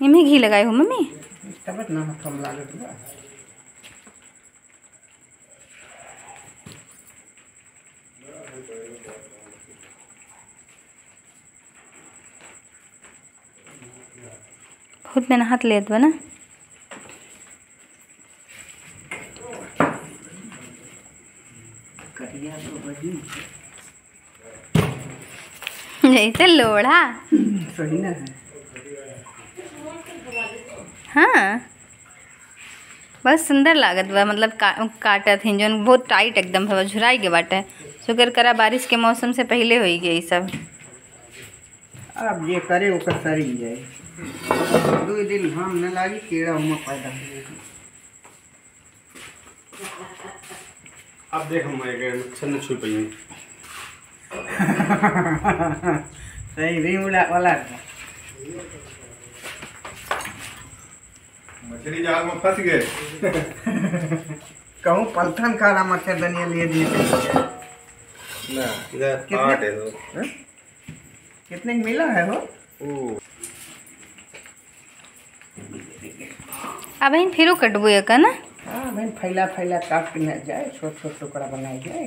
इनमें घी लगाए हो मम्मी? खुद में हाथ लेत बा ना। करिया तो बजी जैसे लोढ़ा। सही हाँ। बहुत सुंदर लागत बा मतलब का, काटत हिन जौन बहुत टाइट एकदम है झुराई के बाटे। शुक्र करा बारिश के मौसम से पहले होई गई सब। अब ये करे ओकर सरी जाए। दो दिन हम न लागी कीड़ा उमा पैदा अब देख हम मच्छर न छुई पाई सही भी उड़ा वाला मछली जाल में फंस गए। कहूँ पलथन खाना मच्छरदनिया लिए दिए ना इधर कितने? आठ है तो कितने मिला है हो अब इन फिरो कटबो एक ना? हाँ बहन फैला फैला काट के न जाए छोट छोट टुकड़ा बनाए जाए।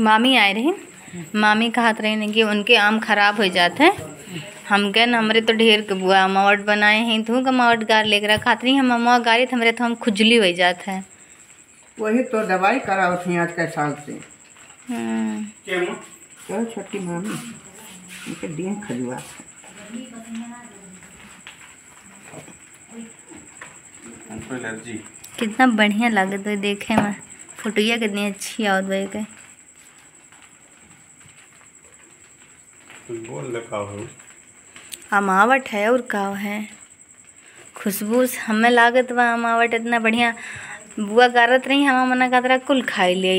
मामी आए रही। मामी कहत रही कि उनके आम खराब हो जाते हैं। हम कह हमरे तो ढेर के बुआ अमावट बनाए हैं तू अमावट गार लेकर खात रही हम अमावा गारी तो हमरे तो हम खुजली हो जाते हैं। वही तो दवाई कराओ थी आज के साल से। हम्म, के चलो छोटी मामी उनके दिन खजुआ। कितना बढ़िया लागत है देखे में। फोटोया कितनी अच्छी आवत बा के। कुछ बोल रखा हो अमावट है और का है। खुशबू हमें लागत बा अमावट इतना बढ़िया। बुआ गारत रही हम मना का तरह कुल खाई ले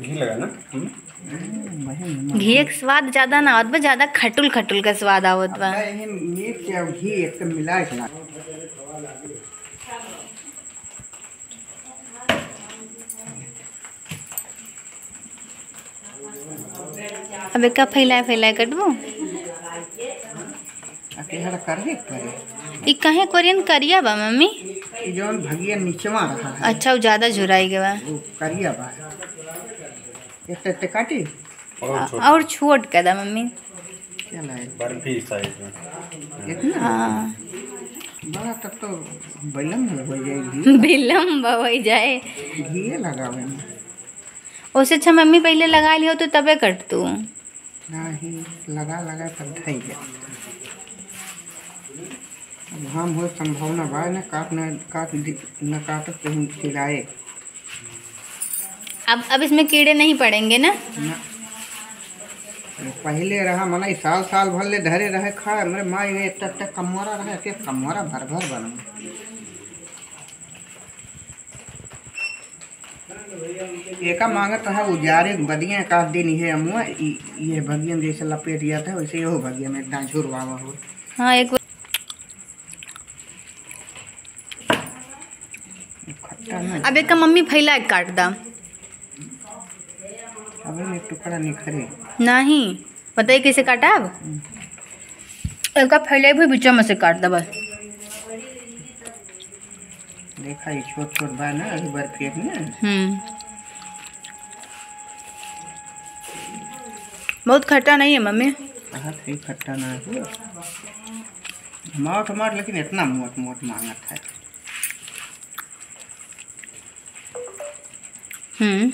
घी लगा ना? हम्म? घी के स्वाद ज़्यादा ना आवत बा ज़्यादा खटुल खटुल का स्वाद आवत बा। घी एक मिला अब का फैलाए फैलाए कटबो अकेला करबे करे। ई कहे कोरियन करिया बा मम्मी? ई जौन भगिया नीचवा रहा है। अच्छा वो ज़्यादा झुराई के बा। करिया बा। एक ते काटी। और छोट। का दा मम्मी? क्या लाए? बर्फ़ी साइज़ में। इतना? हाँ। बड़ा तब तो बैलम में हो जाएगी बिलम बवई जाए। घी लगावे में। उससे अच्छा मम्मी पहले लगा लियो तो तबे कट तू। नहीं लगा लगा कर धई गया अब हम हो संभावना बा न काट न काट न काट तो हम खिलाए अब अब इसमें कीड़े नहीं पड़ेंगे ना? न। पहले रहा मना साल साल भर ले धरे रहे खा मेरे माँ ये तक तक कमोरा रहे कमोरा भर भर बना। एका मांगत है उजारे बदिया का दिन ये अमुआ ये भगियन जैसे लपेट दिया था वैसे यो भगिया में इतना झुरवावा हो। हाँ एक अब एक मम्मी फैला के काट दा। अबे में टुकड़ा निखरे नहीं बताइए कैसे काटा अब? एक का फैलाए भी बीचों में से काट दा बस। देखा ये छोट छोट बा ना अभी बर्फ़ी एक ना हम्म। बहुत खट्टा नहीं है मम्मी? कहा थे खट्टा ना हो। मोट मोट लेकिन इतना मोट मोट मांगत है। हम्म।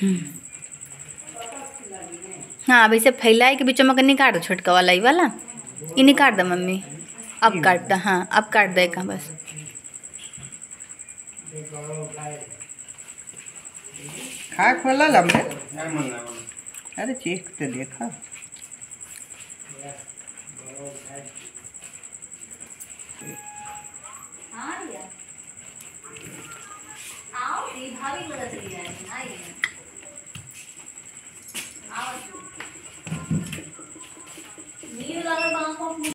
हम्म। हाँ अभी से फैला है कि बीचों में निकाल दो छोटका वाला ये वाला? ये निकाल दो मम्मी। अब काट दो हाँ अब काट दे का बस। खा खोला लम्बे अरे चीख तो देखा। है मन अरे चेक तो देखा नींद लागल बा आँखों में